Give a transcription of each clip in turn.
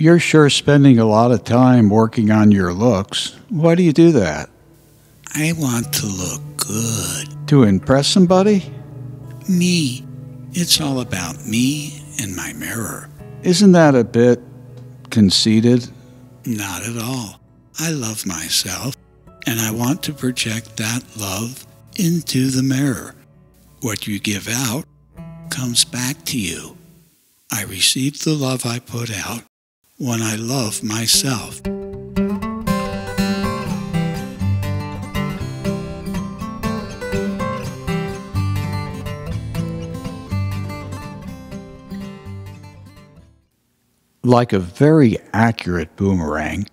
You're sure spending a lot of time working on your looks. Why do you do that? I want to look good. To impress somebody? Me. It's all about me and my mirror. Isn't that a bit conceited? Not at all. I love myself, and I want to project that love into the mirror. What you give out comes back to you. I receive the love I put out when I love myself. Like a very accurate boomerang,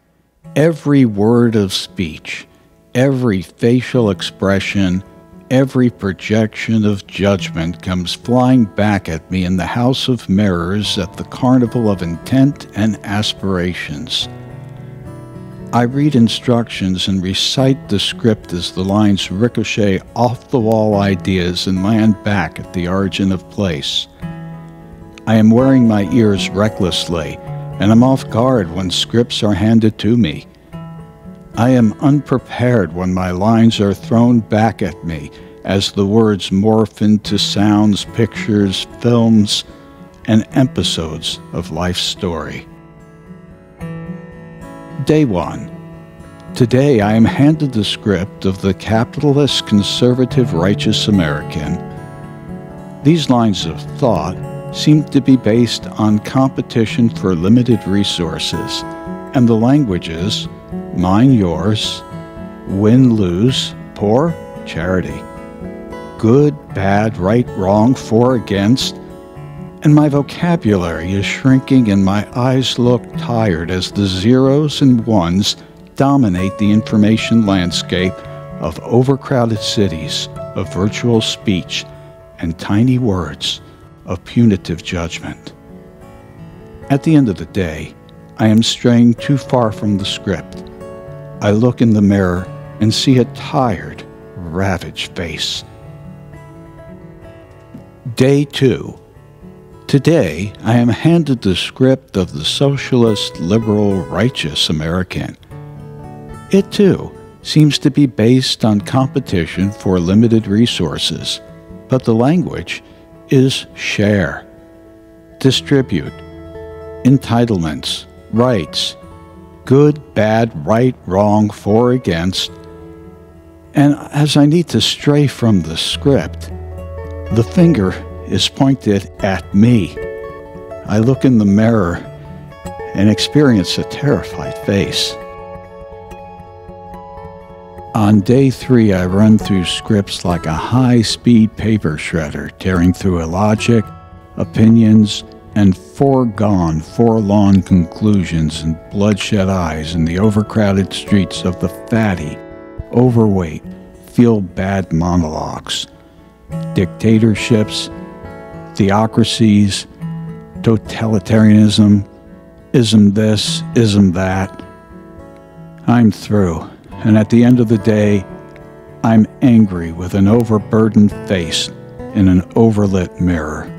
every word of speech, every facial expression, every projection of judgment comes flying back at me in the house of mirrors at the carnival of intent and aspirations. I read instructions and recite the script as the lines ricochet off the wall ideas and land back at the origin of place. I am wearing my ears recklessly, and I'm off guard when scripts are handed to me. I am unprepared when my lines are thrown back at me as the words morph into sounds, pictures, films, and episodes of life's story. Day 1. Today I am handed the script of the capitalist, conservative, righteous American. These lines of thought seem to be based on competition for limited resources, and the languages mine, yours, win, lose, poor, charity, good, bad, right, wrong, for, against, and my vocabulary is shrinking and my eyes look tired as the zeros and ones dominate the information landscape of overcrowded cities of virtual speech and tiny words of punitive judgment. At the end of the day, I am straying too far from the script. I look in the mirror and see a tired, ravaged face. Day 2. Today, I am handed the script of the socialist, liberal, righteous American. It, too, seems to be based on competition for limited resources, but the language is share, distribute, entitlements, rights, good, bad, right, wrong, for, against. And as I need to stray from the script, the finger is pointed at me. I look in the mirror and experience a terrified face. On day three, I run through scripts like a high speed paper shredder, tearing through illogic, opinions, and foregone, forlorn conclusions and bloodshed eyes in the overcrowded streets of the fatty, overweight, feel bad monologues, dictatorships, theocracies, totalitarianism, ism this, ism that. I'm through and at the end of the day, I'm angry with an overburdened face in an overlit mirror.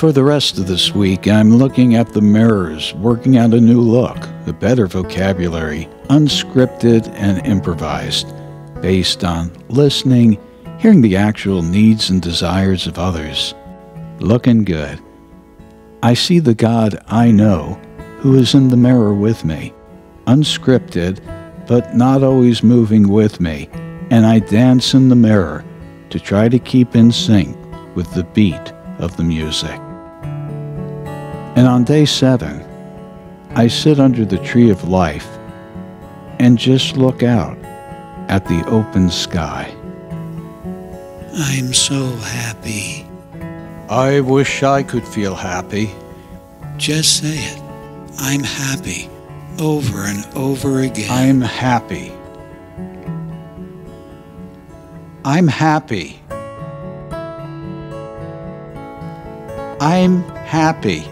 For the rest of this week, I'm looking at the mirrors, working out a new look, a better vocabulary, unscripted and improvised, based on listening, hearing the actual needs and desires of others. Looking good. I see the God I know who is in the mirror with me unscripted, but not always moving with me, and I dance in the mirror to try to keep in sync with the beat of the music. And on day seven, I sit under the tree of life and just look out at the open sky. I'm so happy. I wish I could feel happy. Just say it. I'm happy over and over again. I'm happy. I'm happy. I'm happy.